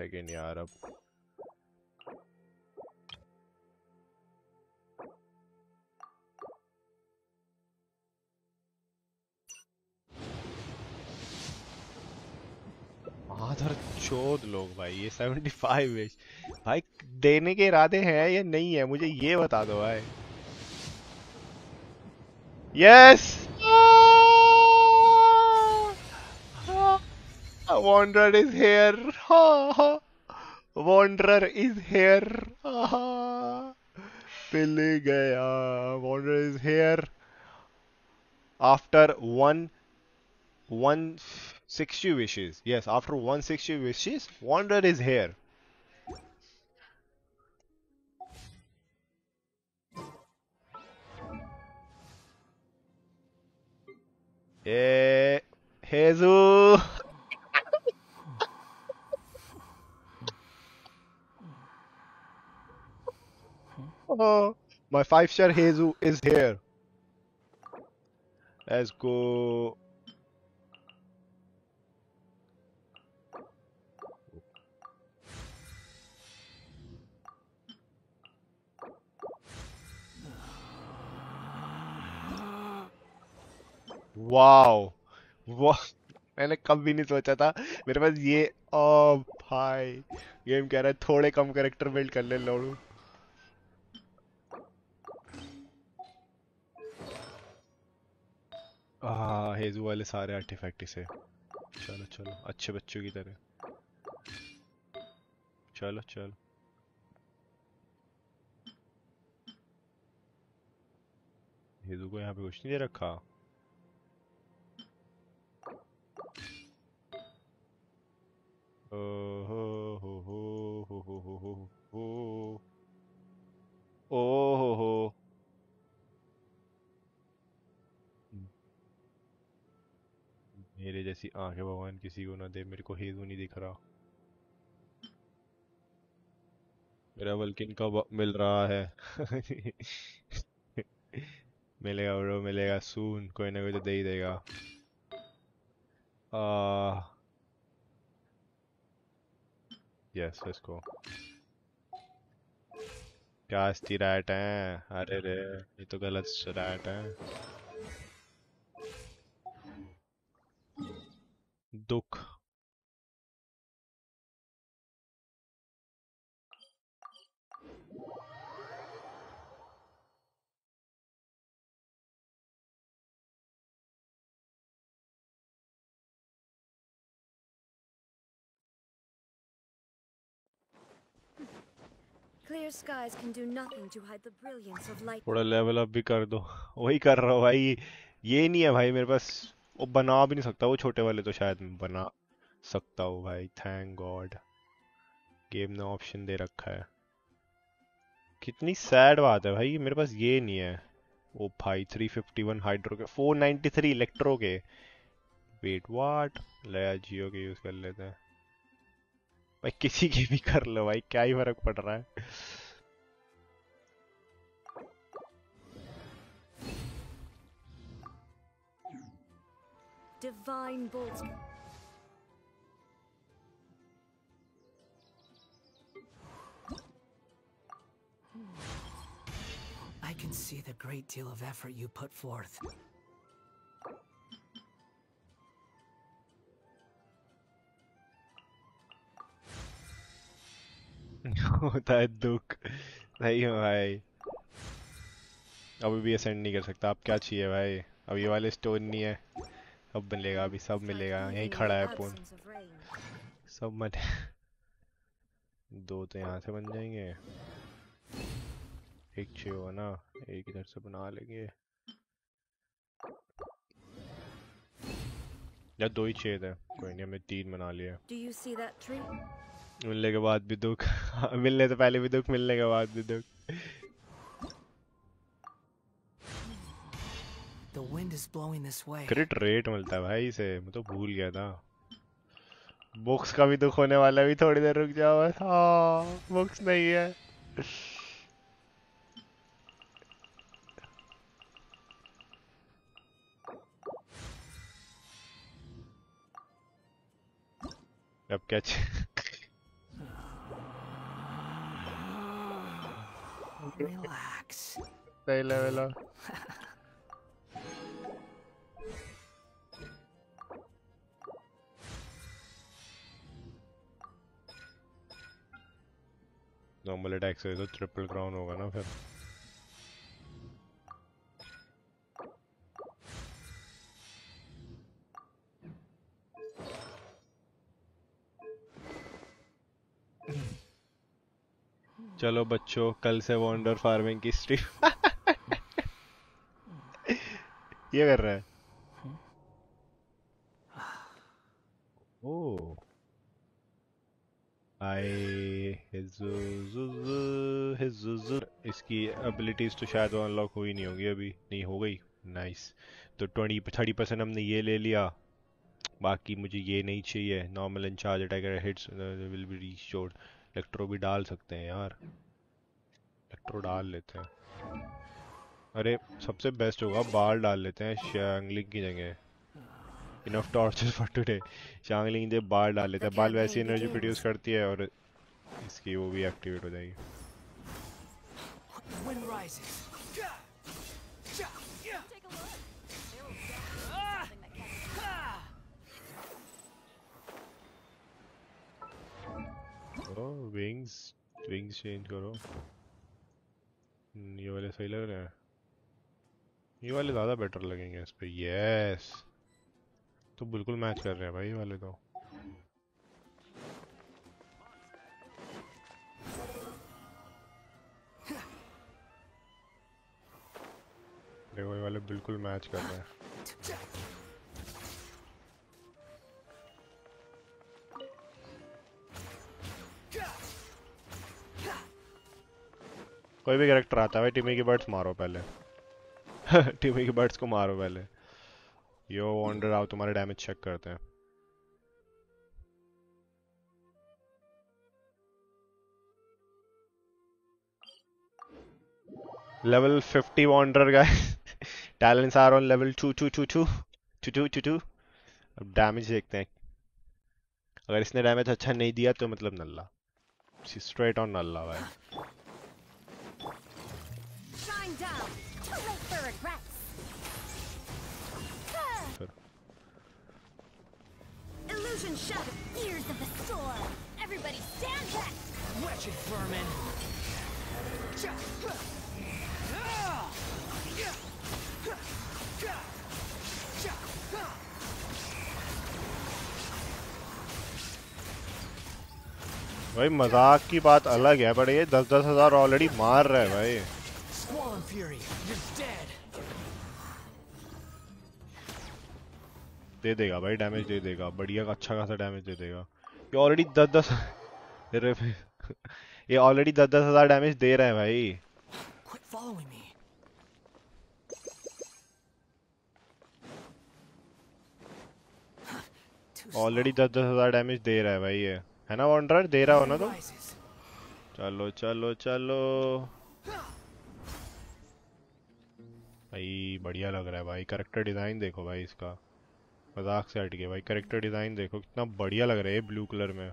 Second यार, अब। माधर चौद लोग भाई, ये सेवेंटी फाइव विश भाई, देने के इरादे हैं या नहीं है, मुझे ये बता दो भाई। Yes Wanderer is here. Ha, ha. Wanderer is here. Ha, ha. Gaya. Wanderer is here. After one, one sixty wishes. Yes, after one sixty wishes, Wanderer is here. Hey, Jesus. My five star Jesus is here. Let's go. Wow वाह मैंने कभी नहीं सोचा था मेरे पास ये ओ भाई game कह रहा है थोड़े कम करेक्टर बिल्ड कर ले लोड़ू हाँ हेजू वाले सारे आर्टिफैक्ट इसे। चलो चलो, अच्छे बच्चों की तरह। चलो चलो। हेजू को यहाँ पे कुछ नहीं दे रखा। जैसी आँखें भगवान, किसी को ना दे, मेरे को हेजू नहीं दिख रहा। मेरा वल्किन कब मिल रहा है? मिलेगा ब्रो, मिलेगा सून कोई ना कोई तो दे ही देगा। आ। यस लेट्स गो क्या स्टिराट है? अरे रे, ये तो गलत स्टिराट है। Light. थोड़ा लेवल अप भी कर दो। वही कर रहा हूँ भाई। ये नहीं है भाई मेरे पास वो बना भी नहीं सकता, वो छोटे वाले तो शायद मैं बना सकता हूँ भाई थैंक गॉड गेम ने ऑप्शन दे रखा है। कितनी सैड बात है भाई, मेरे पास ये नहीं है। ओ भाई 351 हाइड्रो के 493 इलेक्ट्रो के। वेट व्हाट ले जियो के यूज़ कर लेते हैं। भाई किसी की भी कर लो भाई, क्या ही फ़र्क पड़ रहा है? Divine bolts. I can see the great deal of effort you put forth. होता है दुख नहीं हो भाई अभी भी असेंड नहीं कर सकता अब क्या चाहिए भाई अब ये वाले स्टोन नहीं है अब मिलेगा अभी सब मिलेगा यहीं खड़ा है फ़ोन. सब मत दो तो यहाँ से बन जाएँगे। एक चाहिए हो ना एक इधर से बना लेंगे। या दो ही चाहिए थे कोई नहीं हमें तीन बना लिया? मिलने के बाद भी दुख। मिलने से पहले भी दुख मिलने के बाद भी दुख। The wind is blowing this way. Crit rate मिलता भाई से मैं तो भूल गया था. Box का भी दुख होने वाला भी थोड़ी देर रुक जाओ बस हाँ box नहीं है. अब क्या Relax. Stay level. Normal attack से तो ट्रिपल क्राउन होगा ना फिर। चलो बच्चों कल से वंडर फ़ार्मिंग की स्ट्रीम ये कर रहा है। ओ आई इसकी एबिलिटीज तो शायद अनलॉक हुई नहीं होगी अभी। नहीं हो गई। नाइस तो ट्वेंटी थर्टी परसेंट हमने ये ले लिया। बाकी मुझे ये नहीं चाहिए। Normal in charge attacker hits will be restored electro भी डाल सकते हैं यार। इलेक्ट्रो डाल लेते हैं। अरे सबसे बेस्ट होगा बाल डाल लेते हैं। शांगलिंग की जगह। Enough torture for today Xiangling दे बाल डाल लेते हैं। बाल वैसी एनर्जी प्रोड्यूस करती है और इसकी वो भी एक्टिवेट हो जाएगी। विंग्स विंग्स चेंज करो। ये वाले सही लग रहे हैं। ये वाले ज़्यादा बेटर लगेंगे इस पे। यस तो बिल्कुल मैच कर रहे हैं भाई ये वाले तो। देखो ये वाले बिल्कुल मैच कर रहे हैं। कोई भी कैरेक्टर आता है भाई टिमी की बर्ड्स मारो पहले। टिमी की बर्ड्स को मारो पहले। यो वॉन्डर आओ, तुम्हारे डैमेज चेक करते हैं। Level 50 wanderer guys talents are on level 2222 2222 अब डैमेज देखते हैं अगर इसने डैमेज अच्छा नहीं दिया तो मतलब नल्ला स्ट्रेट ऑन नल्ला भाई Shine down. Too late for regrets. फिर Illusion shadow. Ears of the storm. Everybody stand back. Wretched vermin. भाई मज़ाक की बात अलग है बट ये दस दस हज़ार ऑलरेडी मार रहा है भाई. दे देगा भाई डैमेज दे देगा। बढ़िया का अच्छा खासा डैमेज दे देगा। ये ऑलरेडी दस दस ये ऑलरेडी दस दस हज़ार डैमेज दे रहा है भाई। ऑलरेडी दस दस हज़ार डैमेज दे रहा है भाई ये। है ना वॉन्डर दे रहा हो ना तो? चलो चलो चलो। भाई, बढ़िया लग रहा है भाई। करेक्टर डिज़ाइन देखो भाई इसका। मज़ाक से हट गया भाई। करेक्टर डिज़ाइन देखो, कितना बढ़िया लग रहा है ब्लू कलर में।